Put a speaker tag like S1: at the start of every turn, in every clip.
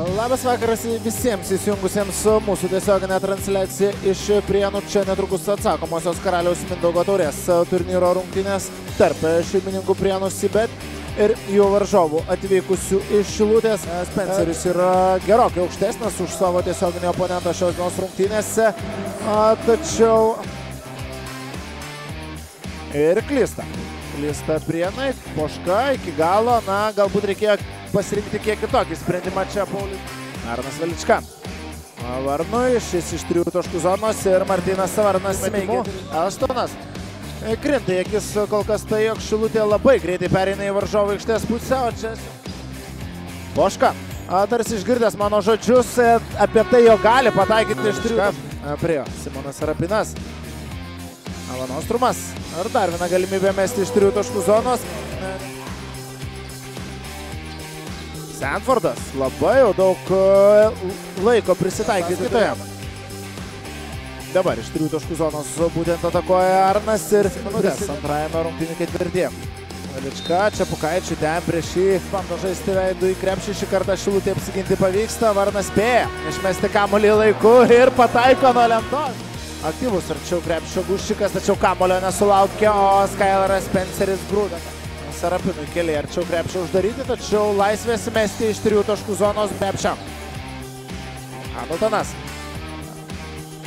S1: Labas vakaras visiems įsijungusiems mūsų tiesioginę transliaciją iš Prienų. Čia netrukus atsakomosios karaliaus Mindaugo taurės turnyro rungtynės tarp šeimininkų Prienų Sibet ir jų varžovų atvykusių iš Šilutės. Spenceris yra gerokai aukštesnis už savo tiesioginį oponentą šios dienos rungtynėse, tačiau ir klysta. Klysta Prienai, Poška iki galo, na, galbūt reikėjo pasirinkti kiek kitokį sprendimą čia Paulius. Arnas Velička. Varnui, šis iš trijų taškų zonos ir Martinas Savarnas smeigia. Astonas. Krinta į akis kol kas tai, jog Šilutė labai greitai pereina į varžovų aikštės pusę, o čia... Poška. Tarsi išgirdęs mano žodžius apie tai, jo gali pataikyti iš trijų. Prie Simonas Rapinas. Alanostrumas. Ar dar viena galimybė mesti iš trijų taškų zonos. Sanfordas labai jau daug laiko prisitaikyti kitoje. Dabar iš trijų taškų zonos būtent atakoja Arnas ir minutės antrajame rungtynių ketvirtyje. Valička, Čiapukaičių ten prieš jį bando žaisti veidų į krepšį. Šį kartą šilutė apsiginti pavyksta. Varnas spėja išmesti kamuolį laiku ir pataiko nuo lentos. Aktyvus arčiau krepšio gušikas, tačiau kamulio nesulaukė, o Skylaras Spenceris grūda. Sarapinui keliai arčiau krepšio uždaryti, tačiau laisvės mesti iš trijų taškų zonos bepšiam. Hamiltonas.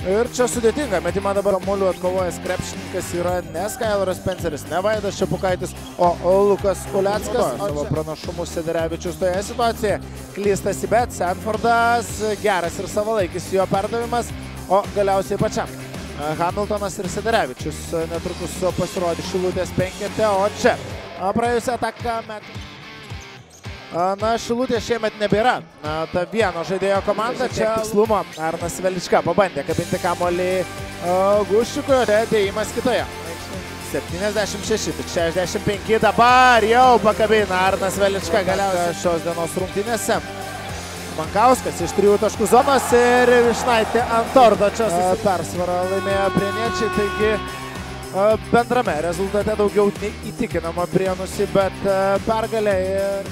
S1: Ir čia sudėtinga, metimą dabar muliu atkovojęs krepšininkas yra ne Skylaras Spenceris, ne Vaidas Čiapukaitis, o Lukas Uleckas. Savo pranašumus Sederevičius toje situacijoje. Klystas į bet, Sanfordas, geras ir savalaikis jo perdavimas, o galiausiai pačiam. Hamiltonas ir Sederevičius netrukus pasirodys Šilutės penkete, o čia praėjusią ataką metų. Na, Šilutė šiemet nebėra. Na, ta vieno žaidėjo komanda čia tikslumo. Arnas Velička pabandė kabinti kamolį Guščiukui, o dėjimas kitoje. 76, tik 65 dabar jau pakabina Arnas Velička galiausiai šios dienos rungtynėse. Mankauskas iš trijų taškų zonos ir Višnaitė ant tordo čia persvarą laimėjo prieniečiai, taigi bendrame rezultate daugiau įtikinama prienusi, bet pergalė ir